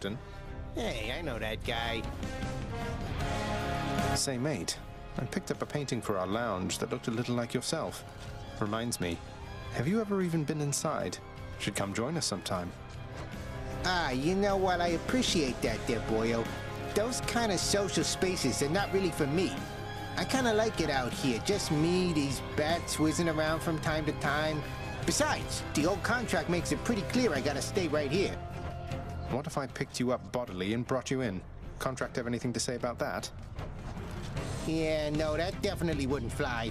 Captain. Hey, I know that guy. Say, mate, I picked up a painting for our lounge that looked a little like yourself. Reminds me, have you ever even been inside? Should come join us sometime. Ah, you know what? I appreciate that there, boyo. Those kind of social spaces are not really for me. I kind of like it out here. Just me, these bats whizzing around from time to time. Besides, the old contract makes it pretty clear I gotta stay right here. What if I picked you up bodily and brought you in? Contract have anything to say about that? Yeah, no, that definitely wouldn't fly.